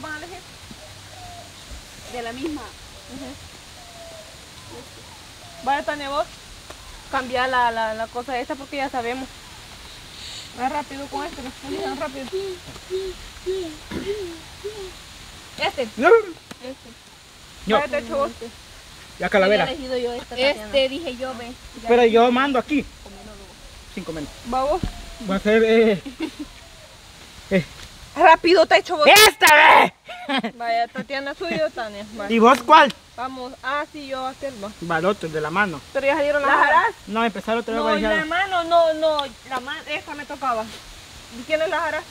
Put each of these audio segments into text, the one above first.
¿Cuál van a elegir? De la misma. Vaya, Tania, vos. Cambia la, la, la cosa esta porque ya sabemos. Más rápido con este, no elijan rápido. Este, No. este. Yo. Vaya, te echo vos. La calavera. Había elegido yo esta, Tatiana. Este, dije yo, ve. Pero yo mando aquí. Cinco menos. Va vos. Va a ser eh, Rápido, te echo vos. ¡Esta vez! Vaya, Tatiana suyo, Tania. ¿Y vos cuál? Vamos. Ah, sí, yo aquel va. Va el otro, de la mano. Pero ya salieron las aras. No, empezar otra vez. No, la mano, no, no. La mano, esta me tocaba. ¿Y quién es la aras?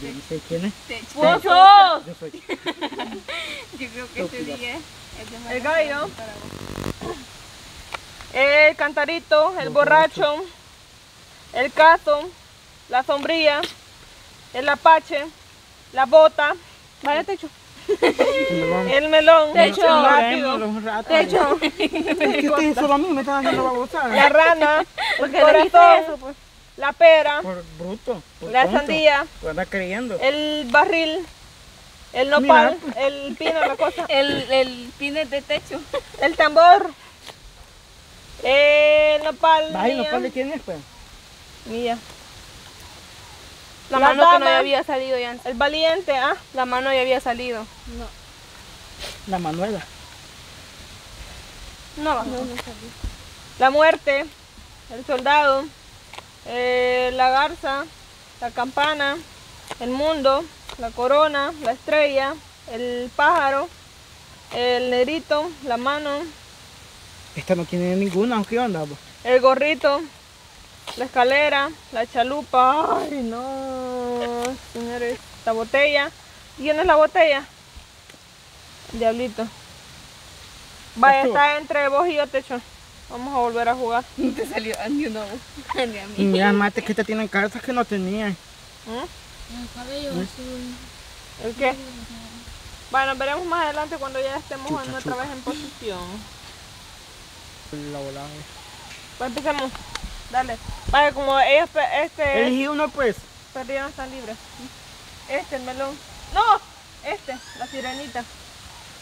Yo no sé quién es. ¡Vos sos! Yo soy. Yo creo que este día es de El gallo. El cantarito, el borracho, el caso, la sombrilla, el apache, la bota, vaya techo, el melón, Techo. Techo. techo, ¿Qué te hizo a mí? Me están haciendo babosada. la rana, el Porque elegiste corazón, eso, pues. la pera, Por bruto. Por la tonto. sandía, Por andar creyendo. el barril, el nopal, Mira. el pino, la cosa, El, el pines de techo. el tambor, el nopal, Ay, no mía, pone quién es, pues. mía. La, La mano que no había salido ya. el valiente, ah, La mano ya había salido. La Manuela. No, va. la muerte, el soldado, eh, la garza, la campana, el mundo, la corona, la estrella, el pájaro, el negrito, la mano, Esta no tiene ninguna, ¿qué onda? el gorrito, la escalera, la chalupa, ay no, señores, la botella, ¿quién es la botella? Diablito. Vaya, está entre vos y yo, techo. Vamos a volver a jugar. No te salió ni uno. Ni a mí. mira, mate que esta tienen cartas que no tenían. ¿Mm? ¿El qué? Bueno, veremos más adelante cuando ya estemos Chucha, en otra chucha. vez en posición. La volada. Pues empecemos. Dale. Vaya, como ellos, pe- este, Elegí uno, pues. perdieron, están libres. Este, el melón. No, este, la sirenita.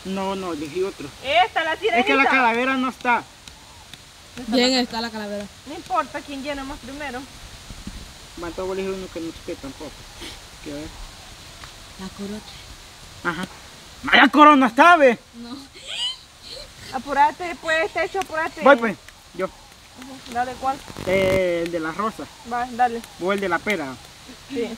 No, no, elegí otro. Esta, la sirenita. Es que la calavera no está. Bien está la calavera. No importa quién llena más primero. Voy a elegir uno que no esté tampoco. Quiero ver. La corocha. Ajá. Maya corona está, ve. Apurate, pues, techo, apurate. Voy, pues. Yo. Dale, ¿cuál? Eh, el de la rosa. Va, dale. O el de la pera. Sí.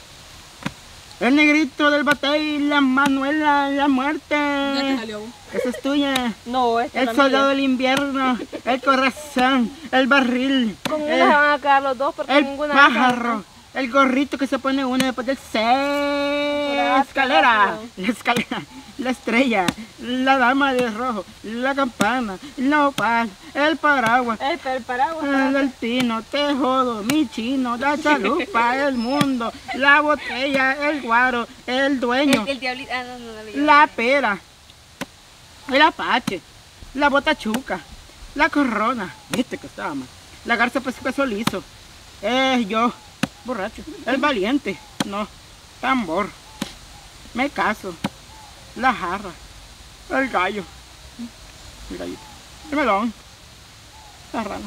El negrito del batey, la Manuela, la muerte. Ya te salió. Esa es tuya. No, esta es El la soldado mía. del invierno, el corazón, el barril, Con una el, se van a quedar los dos porque el ninguna pájaro, el gorrito que se pone uno después del C, Rápido, escalera, la escalera, la estrella, la dama de rojo, la campana, la opal, el paraguas, El, el paraguas. el alpino, te jodo, mi chino, la chalupa, el mundo, la botella, el guaro, el dueño, El, el. Ah, no, no, la pera, el apache, la botachuca, la corona, viste que estaba mal, la garza peso liso, eh, yo, borracho, el valiente, no, tambor, me caso, la jarra, el gallo, el gallito, el melón, la rana,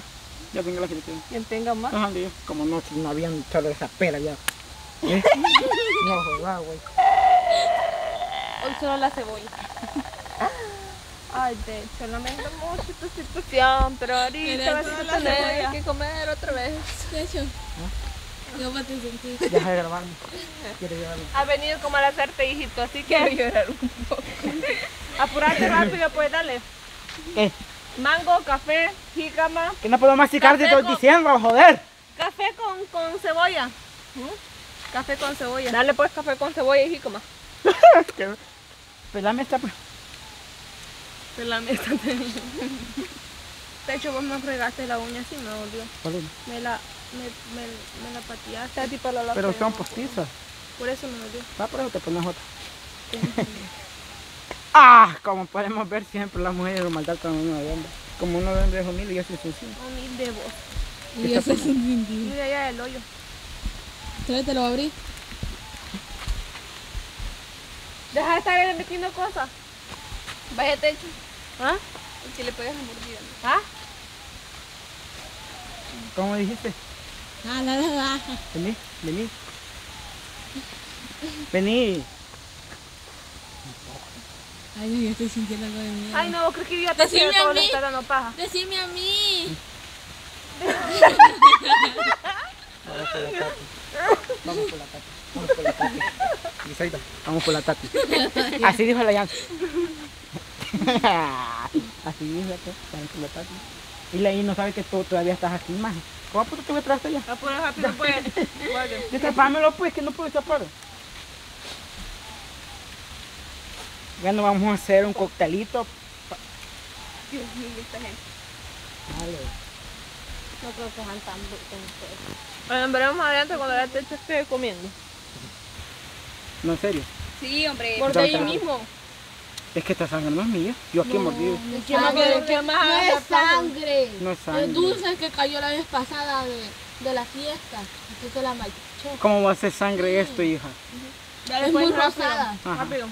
ya tengo la selección, Quien tenga más. los como no, no habían echado esa pera ya, ¿Eh? no jodas, güey. Hoy solo la cebolla. Ay, de hecho, lamento mucho tu situación, pero ahorita vas a la tener que comer otra vez. De hecho. ¿Cómo te sentís? Deja de grabarme, quiero llevarme. Ha venido como al hacerte hijito, así que llorar un poco. Apurate rápido, pues dale. ¿Qué? Mango, café, jícama, Que no puedo masticar, estoy con- diciendo, joder. café con, con cebolla. ¿Mm? Café con cebolla. Dale pues café con cebolla y jícama. Pelame esta, pues. De la mesa. De hecho, vos me fregaste la uña así, me dolió. ¿Cuál es? Me la, me, me, me la pateaste así para la Pero son postizas. Por eso me dolió. Va por eso te pones otra. ah, como podemos ver siempre las mujeres lo maltratan a uno de hombre. Como uno de hombre es humilde y yo soy sencillo. Humilde vos. Y eso es un sentido. Mira allá el hoyo. ¿Sabes? Te lo abrí. Deja de estar metiendo cosas. Vaya techo. ¿Ah? Y que le pegas a mordida. ¿Ah? ¿Cómo dijiste? Ah, la, la, la. Vení, vení. Vení. Ay, no, yo estoy sintiendo algo de miedo. Ay, no, creo que yo te a todo está dando paja. Decime a mí. Vamos por la tati. Vamos por la tati. Griselda, Vamos por la tati. Así dijo la Jan. Así dijo la tati. Vamos por la tati. Y la I no sabe que tú todavía estás aquí, más. ¿Cómo puto te voy a traer hasta allá? Apura rápido, pues. Destapámelo pues, que no puedo destapar. Bueno, vamos a hacer un coctelito. Dios mío, esta gente. Vale. No creo que sean tan ustedes. Bueno, veremos más adelante cuando la techa esté comiendo. No, en serio. Sí, hombre. Por ahí mismo. Es que esta sangre no es mía. Yo aquí he mordido. ¿Quién más Sangre. quién más No es sangre. No es sangre. Es dulce que cayó la vez pasada de, de la fiesta. Aquí se la manchó. ¿Cómo va a ser sangre esto, hija? Dale, Es muy rápido. rosada. Ajá. Rápido.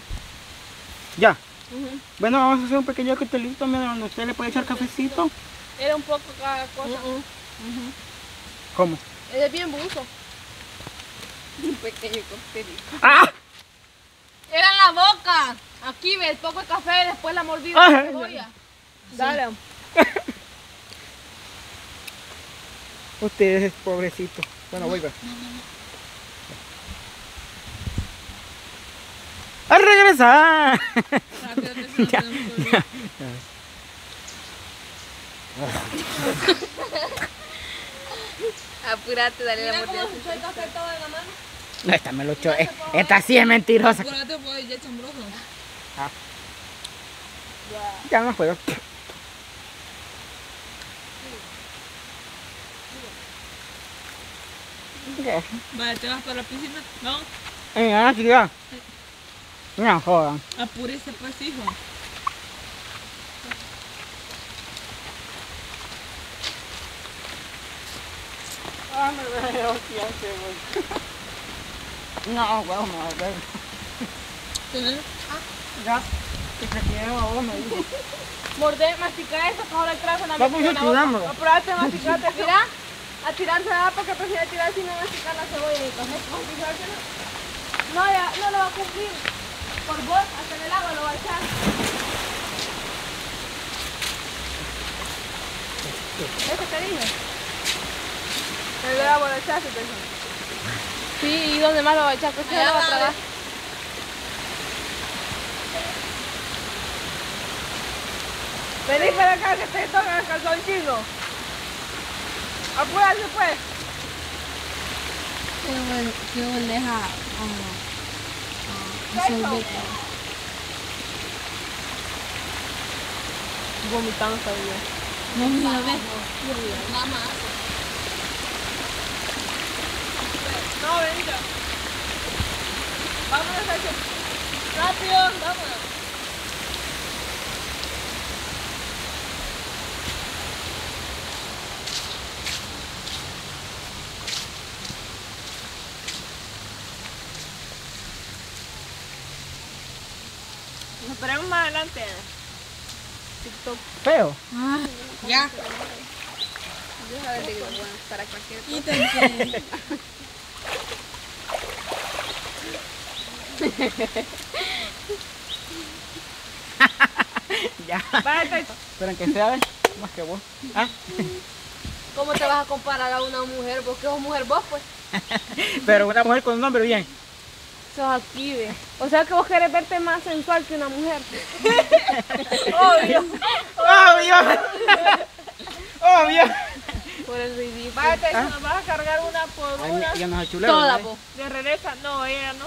Ya. Bueno, vamos a hacer un pequeño coctelito, mira, donde usted le puede echar cafecito. Era un poco cada cosa. ¿Cómo? Es bien buzo. Un pequeño coctelito. ¡Ah! Era en la boca. Aquí ves, poco de café, después la mordida de cebolla. Dale. Usted es pobrecito. Bueno, voy, va. ¡A regresar! Rápido, se que olvidar. Apúrate, dale la Mira cómo mordida. se echó el café todo en la mano. No, esta me lo echó. eh, Esta sí es mentirosa. Pues, ya. Ya no puedo. Vale, te vas para la piscina. No, Venga, chica. No jodan. apúrese pues, hijo. No, huevo, me va a ver. ¿Tenés? Ya. Que se quiero, vos me dice. Mordé, mastica eso, cojo el trazo en la Vamos boca. estudiándolo. Apurate, masticate. Mira, a tirarse va porque prefiere tirar sin no masticar la cebolla y. Masticarse no. Ya, no lo va a cumplir. Por vos, hasta en el agua lo va a echar. ¿Eso te dije? El agua lo echaste, te dije. Sí, ¿y dónde más lo va a echar? Pues Allá lo va a tragar. Vení para acá que te toca el calzón chino. Apúrate pues. Qué buen- qué bandeja a, a, a sorbete. Vomitando todavía. No, mira, ve. Nada más. No, venga. Vámonos, Sergio. Rápido, vámonos. Nos esperemos más adelante. TikTok. Feo. Ah, ya. Ver, digo, bueno, para cualquier cosa. Quítense. Ya. Pero en que sea, más que vos. ¿Ah? ¿Cómo te vas a comparar a una mujer? ¿Vos qué sos mujer vos, pues? Pero una mujer con un nombre bien. Sos aquí, ve. O sea que vos querés verte más sensual que una mujer. Obvio. ¡Obvio! ¡Obvio! Por el ridículo. Váyate, ¿Ah? nos vas a cargar una por Ay, una. ya nos. Toda, po. De regresa, no, ella no.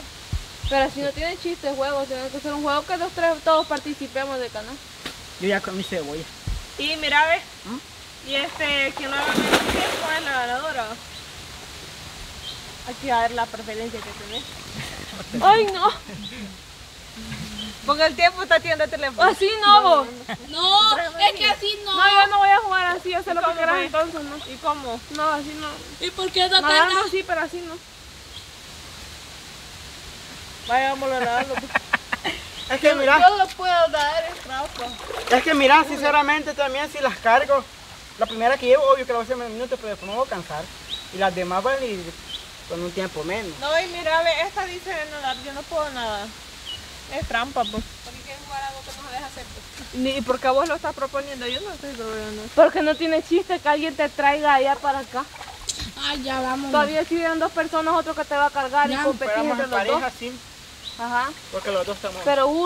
Pero si no tiene chistes, juegos, tiene que ser un juego que los tres todos participemos del canal. Yo ya con mi cebolla. Y mira, ve. ¿Mm? Y este, quien lo haga menos tiempo es la ganadora. Hay que ver la preferencia que tenés. ¡Ay, no! Porque el tiempo está atiende el teléfono. Así no, vos. No, es que así no. No, yo no voy a jugar así, yo sé lo que quieras entonces, ¿no? ¿Y cómo? No, así no. ¿Y por qué no Nadando tengo? sí, pero así no. Vaya, vámonos nadando. pues. Es que mira, Yo lo puedo dar, es trampa. es que mira, sinceramente también si las cargo, la primera que llevo, obvio que la voy a hacer en minutos, pero después me voy a cansar. Y las demás van a ir con un tiempo menos. No, y mira, ve, esta dice de nadar, yo no puedo nadar. Es trampa, pues. Porque quieres jugar algo que no deja hacer. pues. Ni porque vos lo estás proponiendo, yo no estoy proponiendo. Porque no tiene chiste que alguien te traiga allá para acá. Ay, ya vamos. Todavía si vienen dos personas, otro que te va a cargar y Ya, competir Fuéramos entre en los dos. sí, Ajá. porque los dos estamos... Pero uno.